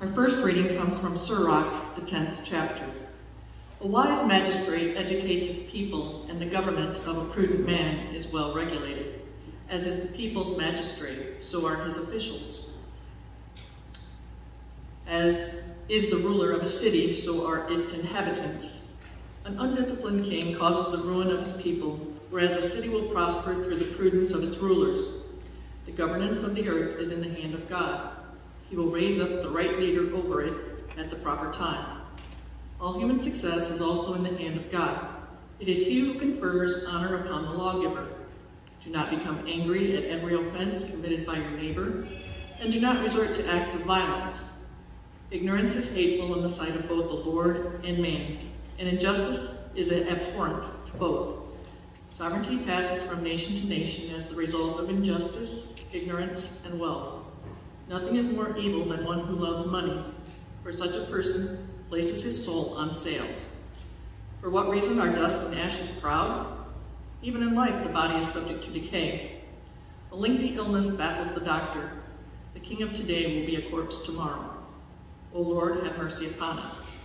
Our first reading comes from Sirach, the 10th chapter. A wise magistrate educates his people, and the government of a prudent man is well regulated. As is the people's magistrate, so are his officials. As is the ruler of a city, so are its inhabitants. An undisciplined king causes the ruin of his people, whereas a city will prosper through the prudence of its rulers. The governance of the earth is in the hand of God. He will raise up the right leader over it at the proper time. All human success is also in the hand of God. It is he who confers honor upon the lawgiver. Do not become angry at every offense committed by your neighbor, and do not resort to acts of violence. Ignorance is hateful in the sight of both the Lord and man, and injustice is abhorrent to both. Sovereignty passes from nation to nation as the result of injustice, ignorance, and wealth. Nothing is more evil than one who loves money, for such a person places his soul on sale. For what reason are dust and ashes proud? Even in life, the body is subject to decay. A lengthy illness baffles the doctor. The king of today will be a corpse tomorrow. O Lord, have mercy upon us.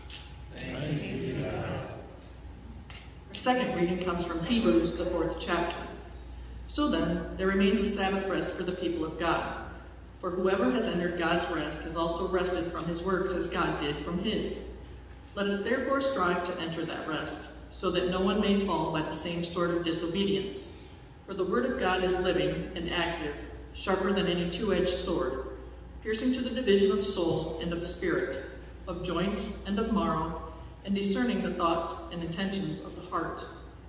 Our second reading comes from Hebrews, the fourth chapter. So then, there remains a Sabbath rest for the people of God. For whoever has entered God's rest has also rested from his works as God did from his. Let us therefore strive to enter that rest, so that no one may fall by the same sort of disobedience. For the word of God is living and active, sharper than any two-edged sword, piercing to the division of soul and of spirit, of joints and of marrow, and discerning the thoughts and intentions of the heart.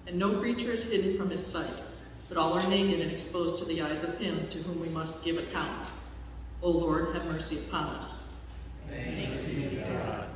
And no creature is hidden from his sight, but all are naked and exposed to the eyes of him to whom we must give account. O Lord, have mercy upon us. Thanks be to God.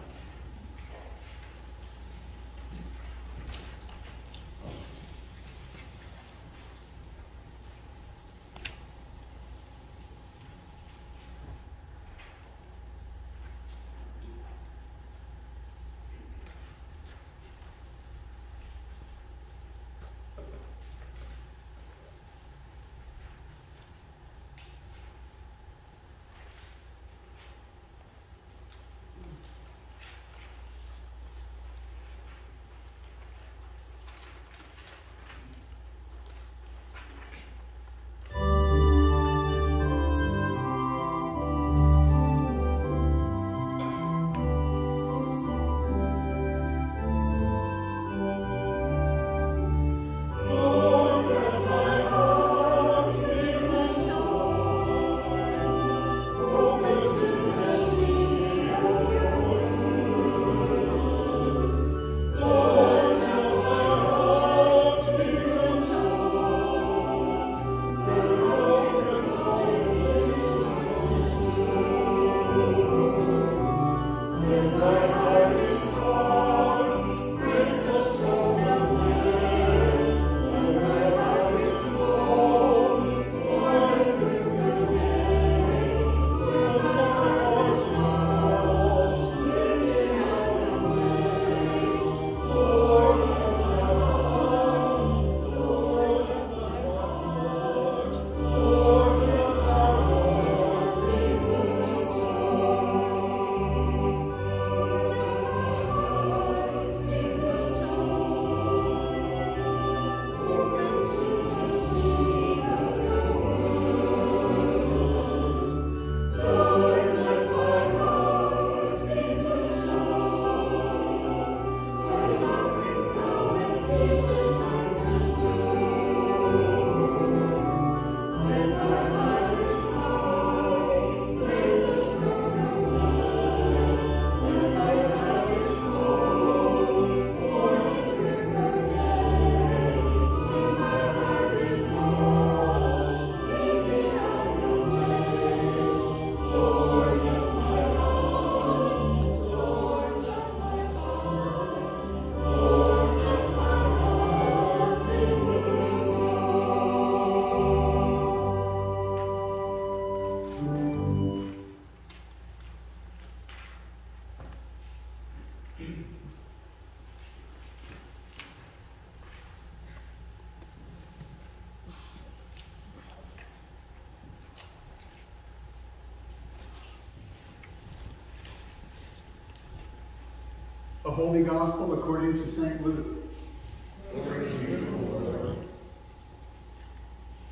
Holy Gospel according to St. Luke.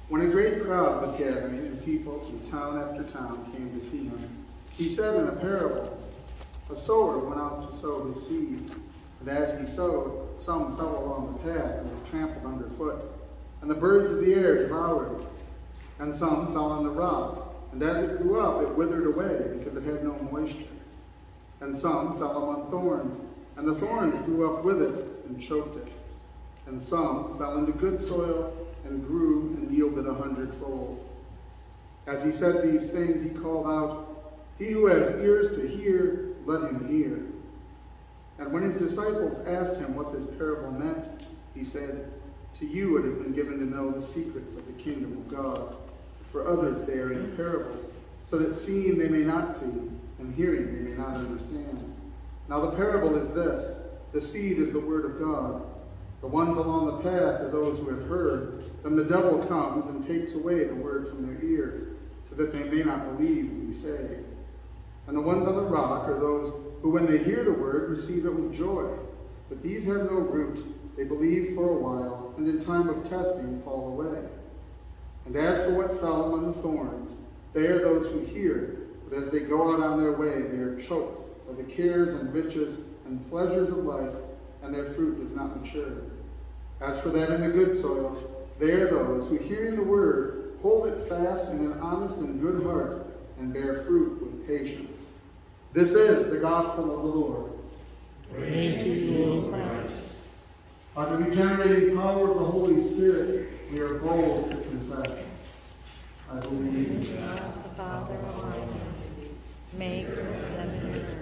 When a great crowd was gathering and people from town after town came to see him, he said in a parable, A sower went out to sow his seed, and as he sowed, some fell along the path and was trampled underfoot, and the birds of the air devoured it. And some fell on the rock, and as it grew up, it withered away because it had no moisture. And some fell among thorns, and the thorns grew up with it and choked it. And some fell into good soil and grew and yielded a hundredfold. As he said these things, he called out, He who has ears to hear, let him hear. And when his disciples asked him what this parable meant, he said, To you it has been given to know the secrets of the kingdom of God. For others they are in parables, so that seeing they may not see, and hearing they may not understand. Now the parable is this the seed is the word of God. The ones along the path are those who have heard. Then the devil comes and takes away the word from their ears, so that they may not believe and be saved. And the ones on the rock are those who, when they hear the word, receive it with joy. But these have no root. They believe for a while, and in time of testing fall away. And as for what fell among the thorns, they are those who hear, but as they go out on their way, they are choked by the cares and riches and pleasures of life, and their fruit does not mature. As for that in the good soil, they are those who, hearing the word, hold it fast in an honest and good heart, and bear fruit with patience. This is the gospel of the Lord. Praise to you, O Christ. By the regenerating power of the Holy Spirit, we are bold to confess. I believe in God the Father Almighty, maker of heaven and earth,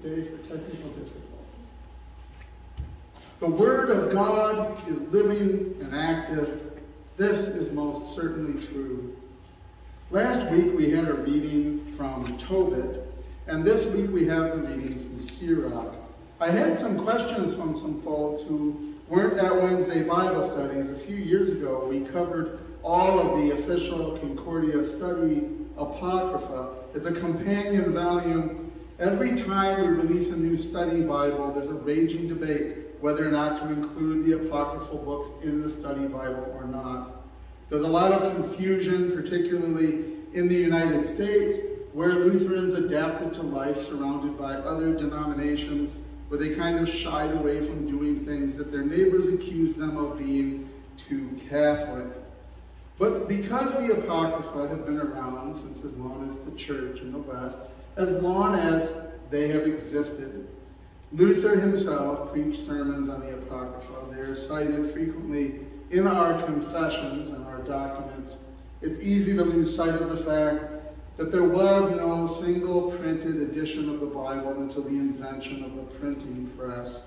for technical difficulty. The Word of God is living and active. This is most certainly true. Last week we had a reading from Tobit, and this week we have the reading from Sirach. I had some questions from some folks who weren't at Wednesday Bible studies. A few years ago, we covered all of the official Concordia study Apocrypha. It's a companion volume. Every time we release a new study Bible, there's a raging debate whether or not to include the apocryphal books in the study Bible or not. There's a lot of confusion, particularly in the United States, where Lutherans adapted to life surrounded by other denominations, where they kind of shied away from doing things that their neighbors accused them of being too Catholic. But because the Apocrypha have been around since as long as the Church in the West, as long as they have existed, Luther himself preached sermons on the Apocrypha. They are cited frequently in our confessions and our documents. It's easy to lose sight of the fact that there was no single printed edition of the Bible until the invention of the printing press.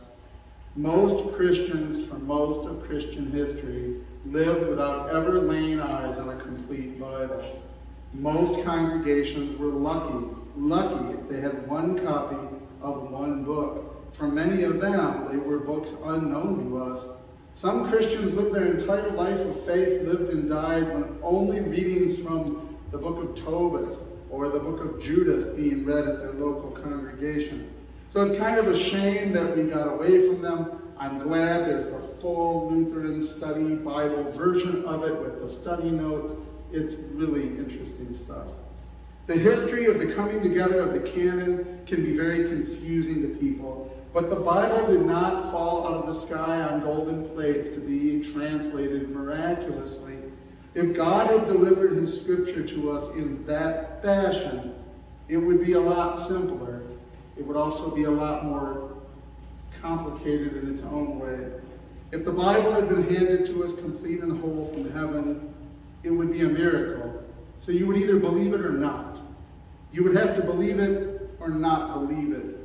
Most Christians for most of Christian history lived without ever laying eyes on a complete Bible. Most congregations were lucky, lucky if they had one copy of one book. For many of them, they were books unknown to us. Some Christians lived their entire life of faith, lived and died when only readings from the book of Tobit or the book of Judith being read at their local congregation. So it's kind of a shame that we got away from them. I'm glad there's the full Lutheran study Bible version of it with the study notes. It's really interesting stuff. The history of the coming together of the canon can be very confusing to people, but the Bible did not fall out of the sky on golden plates to be translated miraculously. If God had delivered his scripture to us in that fashion, it would be a lot simpler. It would also be a lot more complicated in its own way. If the Bible had been handed to us complete and whole from heaven, it would be a miracle. So you would either believe it or not. You would have to believe it or not believe it.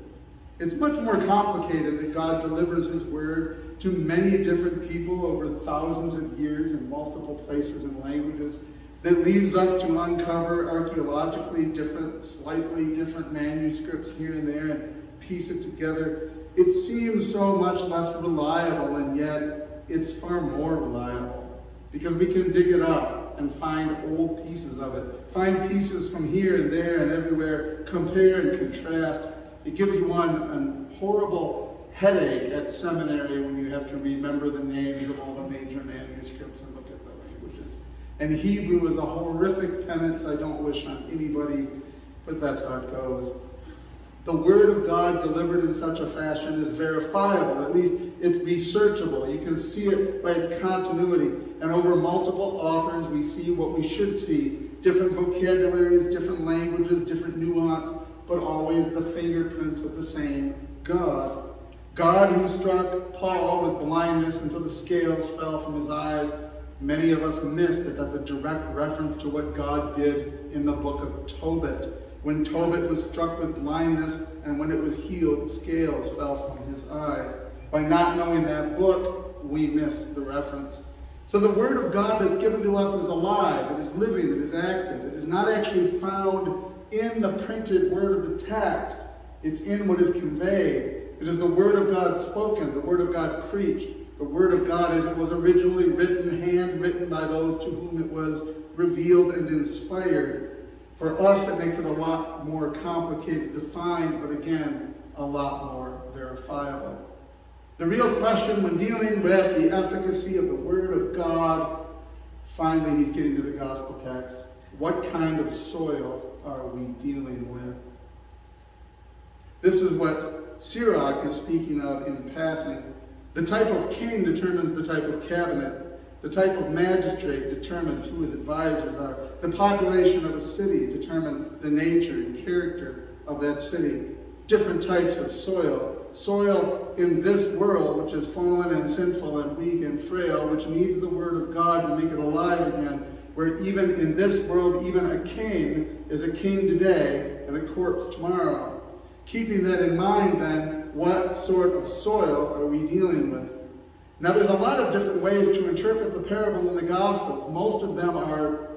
It's much more complicated that God delivers his word to many different people over thousands of years in multiple places and languages that leaves us to uncover archaeologically different, slightly different manuscripts here and there and piece it together. It seems so much less reliable, and yet it's far more reliable because we can dig it up and find old pieces of it, find pieces from here and there and everywhere, compare and contrast. It gives one a horrible headache at seminary when you have to remember the names of all the major manuscripts and look at the languages. And Hebrew is a horrific penance I don't wish on anybody, but that's how it goes. The Word of God delivered in such a fashion is verifiable. At least it's researchable. You can see it by its continuity. And over multiple authors, we see what we should see. Different vocabularies, different languages, different nuance, but always the fingerprints of the same God. God who struck Paul with blindness until the scales fell from his eyes. Many of us miss that that's a direct reference to what God did in the book of Tobit when Tobit was struck with blindness and when it was healed, scales fell from his eyes. By not knowing that book, we miss the reference. So the Word of God that's given to us is alive, it is living, it is active. It is not actually found in the printed word of the text. It's in what is conveyed. It is the Word of God spoken, the Word of God preached, the Word of God as it was originally written, handwritten by those to whom it was revealed and inspired. For us, it makes it a lot more complicated to find, but again, a lot more verifiable. The real question when dealing with the efficacy of the Word of God, finally he's getting to the gospel text. What kind of soil are we dealing with? This is what Sirach is speaking of in passing. The type of king determines the type of cabinet. The type of magistrate determines who his advisors are. The population of a city determines the nature and character of that city. Different types of soil. Soil in this world, which is fallen and sinful and weak and frail, which needs the word of God to make it alive again, where even in this world, even a king is a king today and a corpse tomorrow. Keeping that in mind, then, what sort of soil are we dealing with? Now, there's a lot of different ways to interpret the parable in the Gospels. Most of them are,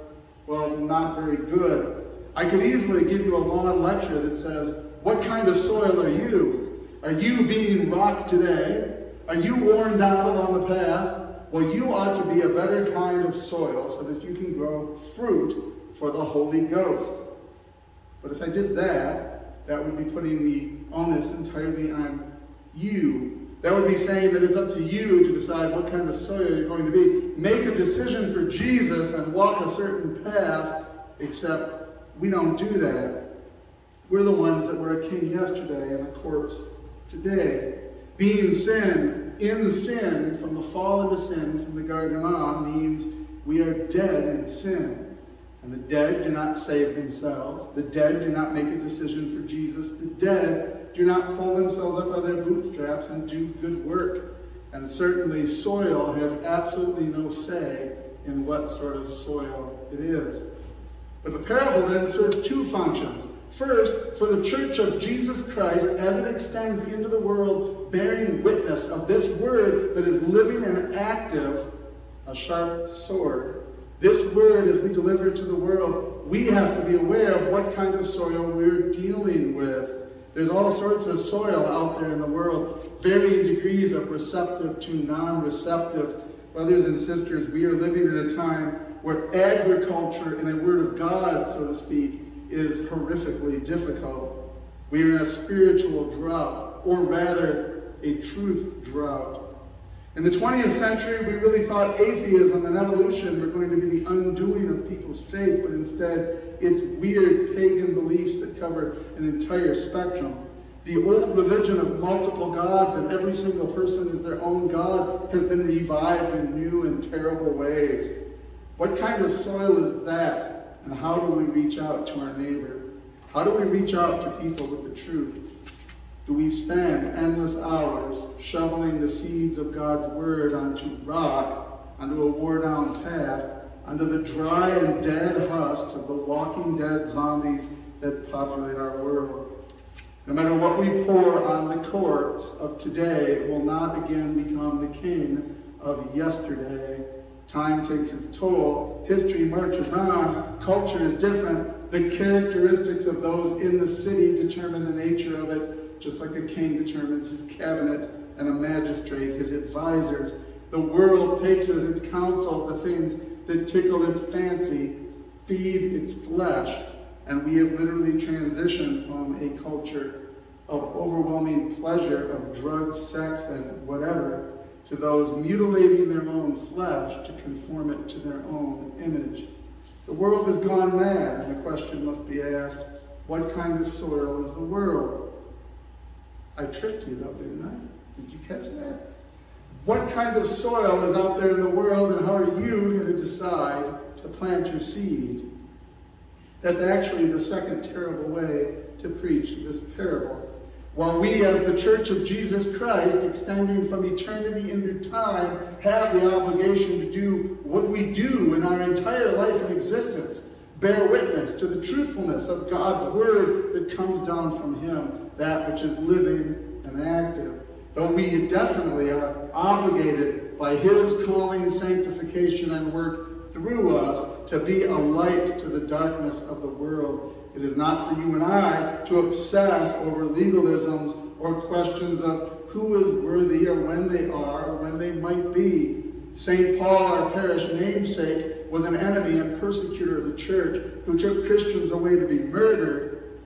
well, not very good. I could easily give you a long lecture that says, What kind of soil are you? Are you being rocked today? Are you worn down along the path? Well, you ought to be a better kind of soil so that you can grow fruit for the Holy Ghost. But if I did that, that would be putting the onus entirely on you. That would be saying that it's up to you to decide what kind of soil you're going to be. Make a decision for Jesus and walk a certain path, except we don't do that. We're the ones that were a king yesterday and a corpse today. Being sin, in sin, from the fall into sin, from the garden of on, means we are dead in sin. And the dead do not save themselves. The dead do not make a decision for Jesus. The dead do not pull themselves up by their bootstraps and do good work. And certainly soil has absolutely no say in what sort of soil it is. But the parable then serves two functions. First, for the church of Jesus Christ as it extends into the world, bearing witness of this word that is living and active, a sharp sword. This word, as we deliver it to the world, we have to be aware of what kind of soil we're dealing with. There's all sorts of soil out there in the world, varying degrees of receptive to non-receptive. Brothers and sisters, we are living in a time where agriculture, and a word of God, so to speak, is horrifically difficult. We are in a spiritual drought, or rather, a truth drought. In the 20th century, we really thought atheism and evolution were going to be the undoing of people's faith, but instead, it's weird pagan beliefs that cover an entire spectrum. The old religion of multiple gods and every single person is their own god has been revived in new and terrible ways. What kind of soil is that? And how do we reach out to our neighbor? How do we reach out to people with the truth? Do we spend endless hours shoveling the seeds of God's word onto rock, onto a worn down path, onto the dry and dead husks of the walking dead zombies that populate our world? No matter what we pour on the corpse of today, it will not again become the king of yesterday Time takes its toll. History marches on. Culture is different. The characteristics of those in the city determine the nature of it, just like a king determines his cabinet and a magistrate his advisors. The world takes as its counsel the things that tickle its fancy, feed its flesh, and we have literally transitioned from a culture of overwhelming pleasure of drugs, sex, and whatever to those mutilating their own flesh to conform it to their own image. The world has gone mad, and the question must be asked, what kind of soil is the world? I tricked you though, didn't I? Did you catch that? What kind of soil is out there in the world, and how are you going to decide to plant your seed? That's actually the second terrible way to preach this parable. While we, as the Church of Jesus Christ, extending from eternity into time, have the obligation to do what we do in our entire life and existence, bear witness to the truthfulness of God's word that comes down from him, that which is living and active. Though we definitely are obligated by his calling, sanctification, and work through us to be a light to the darkness of the world it is not for you and I to obsess over legalisms or questions of who is worthy or when they are or when they might be. St. Paul, our parish namesake, was an enemy and persecutor of the church who took Christians away to be murdered.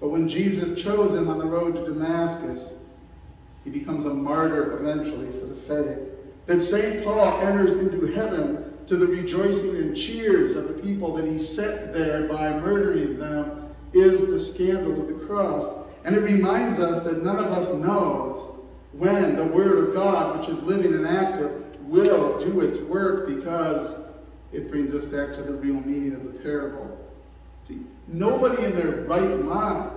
But when Jesus chose him on the road to Damascus, he becomes a martyr eventually for the faith. That St. Paul enters into heaven to the rejoicing and cheers of the people that he set there by murdering them is the scandal of the cross. And it reminds us that none of us knows when the Word of God, which is living and active, will do its work because it brings us back to the real meaning of the parable. See, nobody in their right mind,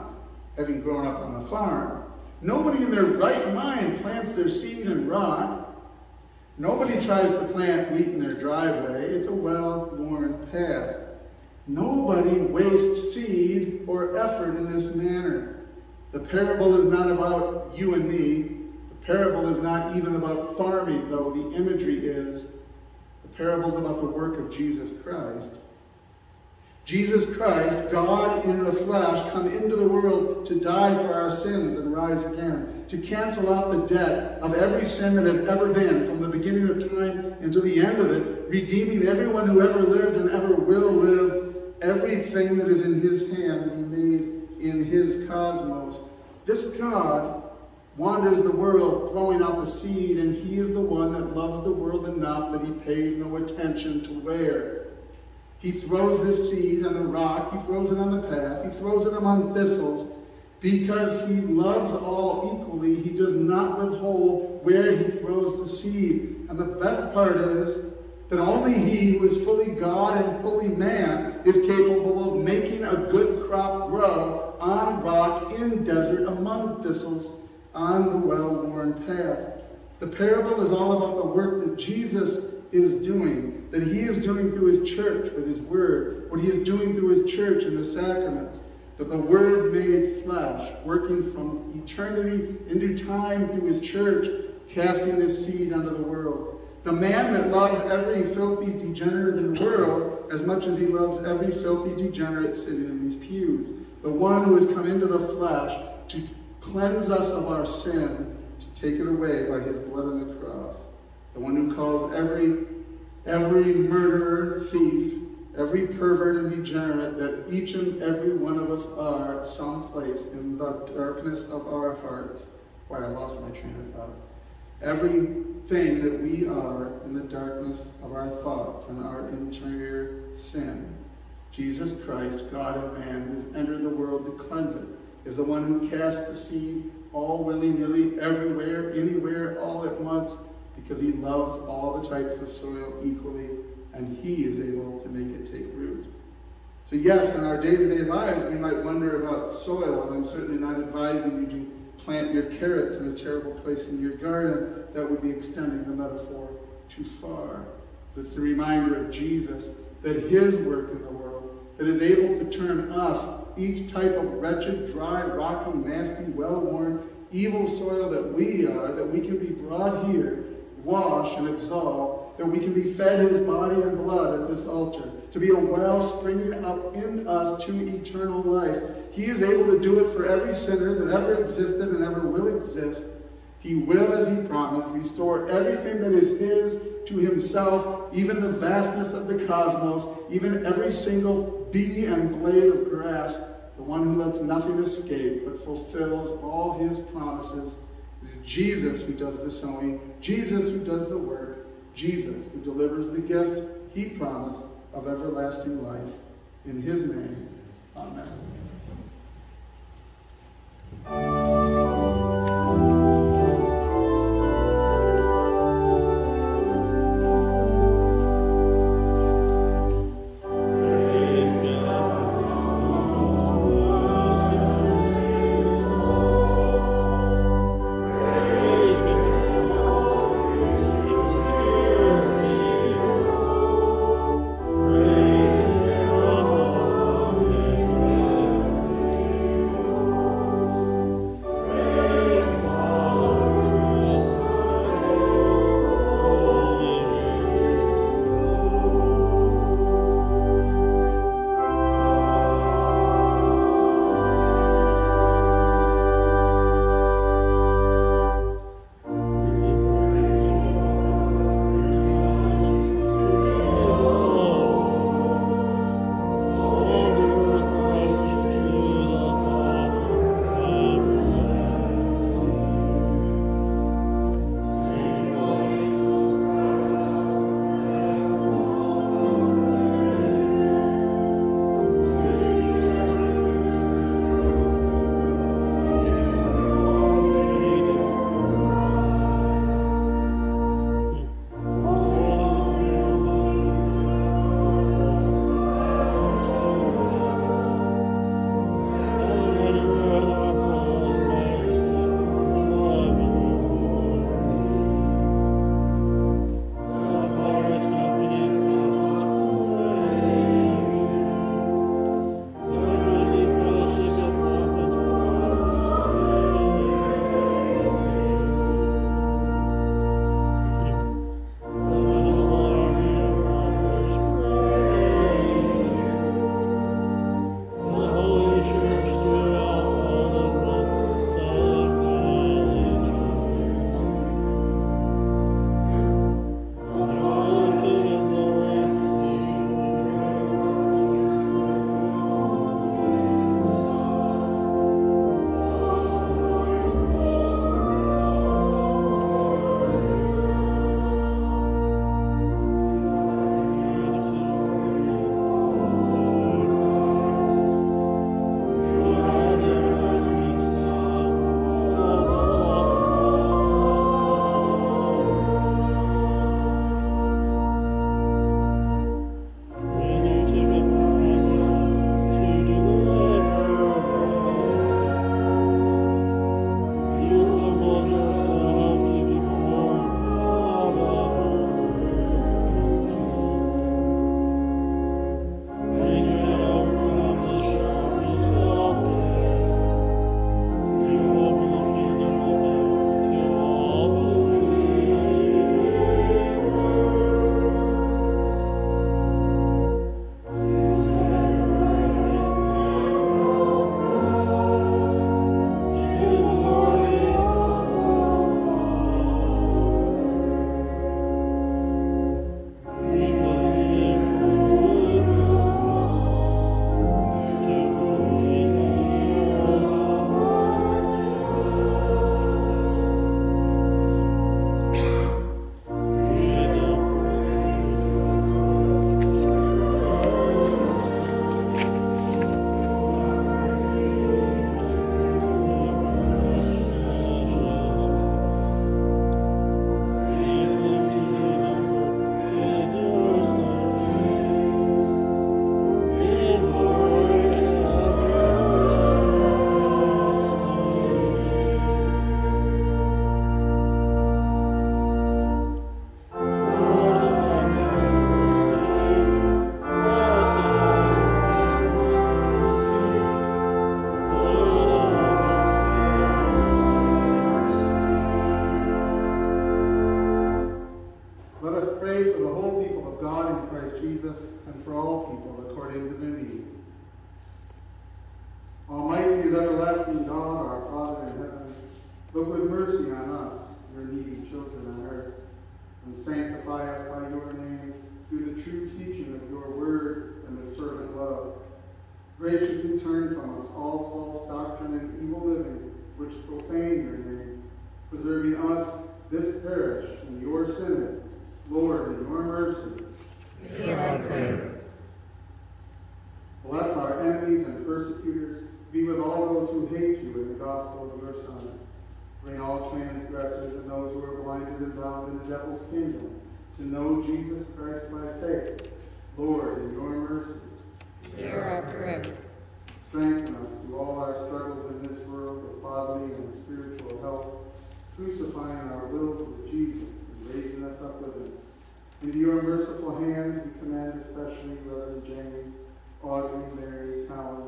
having grown up on a farm, Nobody in their right mind plants their seed in rock. Nobody tries to plant wheat in their driveway. It's a well-worn path. Nobody wastes seed or effort in this manner. The parable is not about you and me. The parable is not even about farming, though the imagery is. The parable is about the work of Jesus Christ. Jesus Christ, God in the flesh, come into the world to die for our sins and rise again, to cancel out the debt of every sin that has ever been from the beginning of time until the end of it, redeeming everyone who ever lived and ever will live, everything that is in his hand that he made in his cosmos. This God wanders the world throwing out the seed, and he is the one that loves the world enough that he pays no attention to where. He throws this seed on the rock, he throws it on the path, he throws it among thistles, because he loves all equally, he does not withhold where he throws the seed. And the best part is that only he who is fully God and fully man is capable of making a good crop grow on rock, in desert, among thistles, on the well-worn path. The parable is all about the work that Jesus is doing, that he is doing through his church with his word, what he is doing through his church in the sacraments, that the word made flesh, working from eternity into time through his church, casting this seed unto the world. The man that loves every filthy degenerate in the world as much as he loves every filthy degenerate sitting in these pews. The one who has come into the flesh to cleanse us of our sin, to take it away by his blood on the cross the one who calls every, every murderer, thief, every pervert and degenerate that each and every one of us are someplace in the darkness of our hearts. Why, I lost my train of thought. Everything that we are in the darkness of our thoughts and our interior sin. Jesus Christ, God and man, who has entered the world to cleanse it, is the one who casts the seed all willy-nilly, everywhere, anywhere, all at once, because he loves all the types of soil equally, and he is able to make it take root. So yes, in our day-to-day lives, we might wonder about soil, and I'm certainly not advising you to plant your carrots in a terrible place in your garden. That would be extending the metaphor too far. But it's the reminder of Jesus that his work in the world, that is able to turn us, each type of wretched, dry, rocky, nasty, well-worn, evil soil that we are, that we can be brought here wash and absolve, that we can be fed his body and blood at this altar, to be a well springing up in us to eternal life. He is able to do it for every sinner that ever existed and ever will exist. He will, as he promised, restore everything that is his to himself, even the vastness of the cosmos, even every single bee and blade of grass, the one who lets nothing escape but fulfills all his promises it's Jesus who does the sowing, Jesus who does the work, Jesus who delivers the gift he promised of everlasting life. In his name, amen. To know Jesus Christ by faith. Lord, in your mercy. Hear our prayer. Strengthen us through all our struggles in this world with bodily and spiritual health, crucifying our wills with Jesus and raising us up with him. Into your merciful hands we commend especially Reverend James, Audrey, Mary, Colin,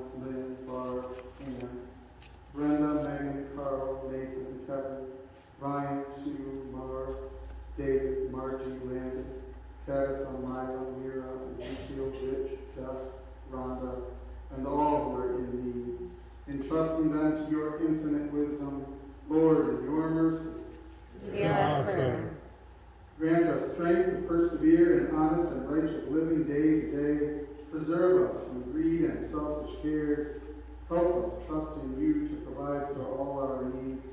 prayer. Grant us strength to persevere in honest and righteous living day to day. Preserve us from greed and selfish cares. Help us trust in you to provide for all our needs.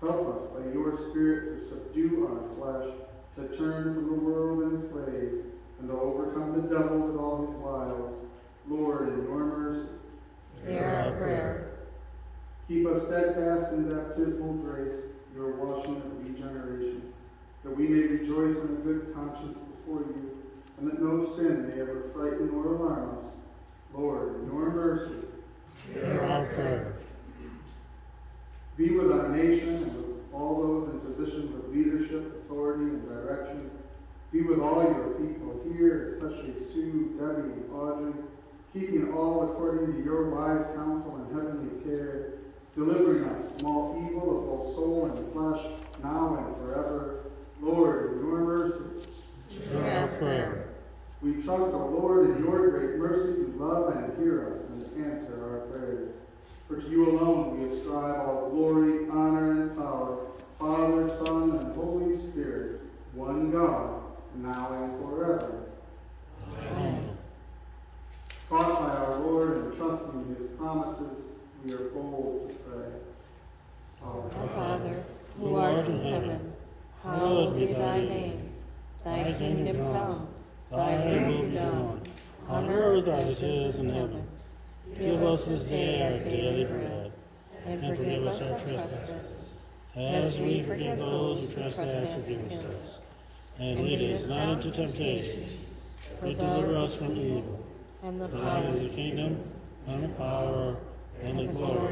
Help us by your Spirit to subdue our flesh, to turn from the world and its ways, and to overcome the devil with all his wiles. Lord, in your mercy. Hear our prayer. Keep us steadfast in baptismal grace, your washing of regeneration, that we may rejoice in a good conscience before you, and that no sin may ever frighten or alarm us. Lord, in your mercy, Hear our prayer. be with our nation and with all those in positions of leadership, authority, and direction. Be with all your people here, especially Sue, Debbie, and Audrey, keeping all according to your wise counsel and heavenly care, delivering us from all evil of both soul and flesh, now and forever. Lord, in your mercy. Prayer. We trust, O Lord, in your great mercy to love and hear us and answer our prayers. For to you alone we ascribe all glory, honor, and power, Father, Son, and Holy Spirit, one God, now and forever. Amen. Taught by our Lord and trusting his promises, we are bold to pray. Our Father, who art in heaven, hallowed be thy name. Thy kingdom come, thy will be done, on earth as it is in heaven. Give us this day our daily bread, and forgive us our trespasses, As we forgive those who trespass against us. And lead us not into temptation, but deliver us from evil. and the power is the kingdom, and the power, and the glory,